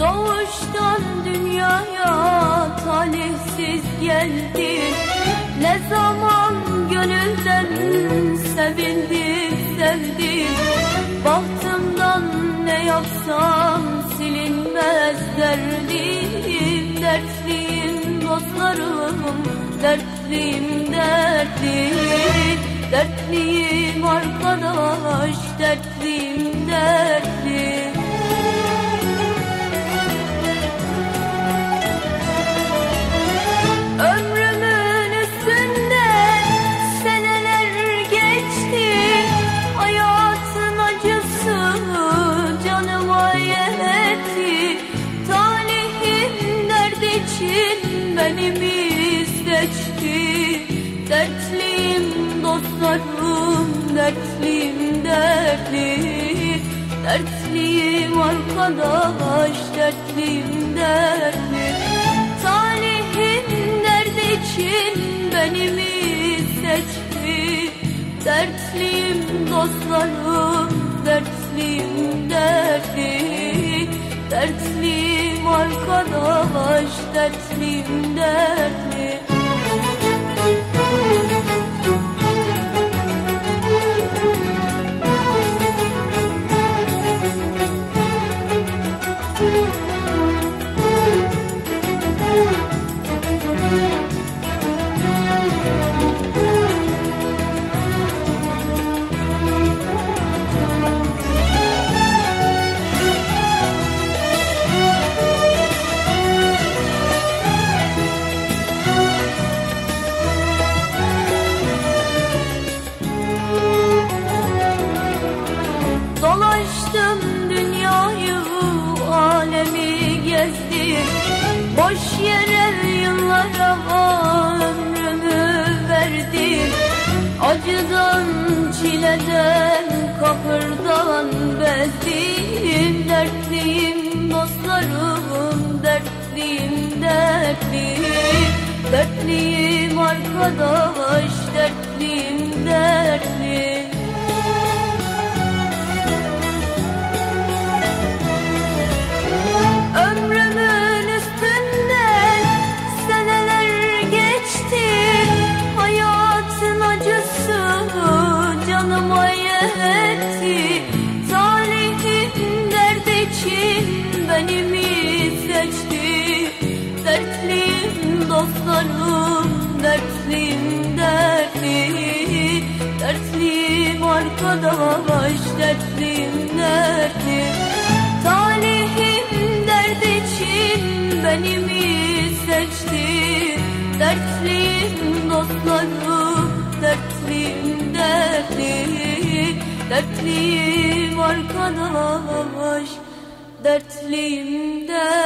Doğuştan dünyaya talihsiz geldik Ne zaman gönülden sevindik sevdik Bahtımdan ne yapsam silinmez derdim Dertliyim dostlarım dertliyim dertliyim Dertliyim arkadaş dertliyim dertliyim için beni mi seçti Dertliyim dostlarım dertliyim dertli Dertliyim arkadaş dertliyim dertli Talihim dert için beni mi seçti Dertliyim dostlarım dertliyim dertli Dertliyim arkadaş dertliyim dertli Dolaştım dünyayı, alemi gezdim. Boş yere yıllara ömrümü verdim. Acıdan, çileden, kahırdan bezdim. Dertliyim dostlarım, dertliyim, dertliyim. Dertliyim arkadaş, dertliyim, dertliyim beni mi seçti Dertliyim dostlarım dertliyim dertli Dertliyim arkadaş dertliyim dertli Talihim dert için beni mi seçti. Dertliyim dostlarım dertliyim dertli Dertliyim arkadaş dertliyim dertli